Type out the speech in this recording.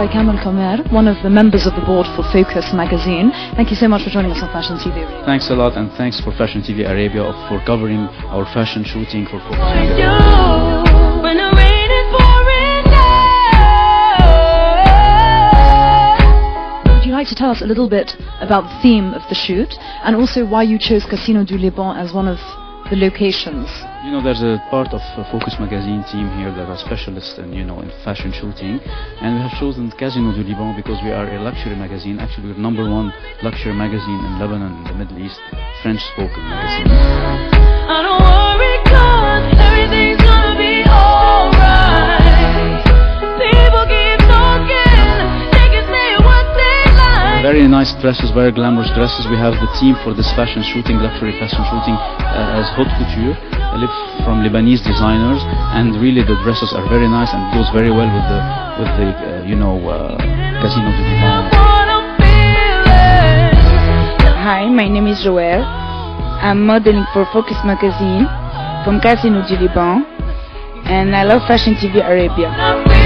joined by Kamel Kamer, one of the members of the board for Focus magazine. Thank you so much for joining us on Fashion TV. Thanks a lot, and thanks for Fashion TV Arabia for covering our fashion shooting for Focus Magazine. you when the rain is pouring down. Would you like to tell us a little bit about the theme of the shoot and also why you chose Casino du Liban as one of the locations? You know, there's a part of Focus Magazine team here that are specialists in, you know, in fashion shooting, and we have chosen Casino du Liban because we are a luxury magazine. Actually, we're number one luxury magazine in Lebanon, in the Middle East, French-spoken magazine. Nice dresses, very glamorous dresses. We have the team for this fashion shooting, luxury fashion shooting, uh, as haute couture, live from Lebanese designers, and really the dresses are very nice and goes very well with the with the uh, you know uh, Casino feeling. Hi, my name is Joelle. I'm modeling for Focus Magazine from Casino du Liban, and I love Fashion TV Arabia.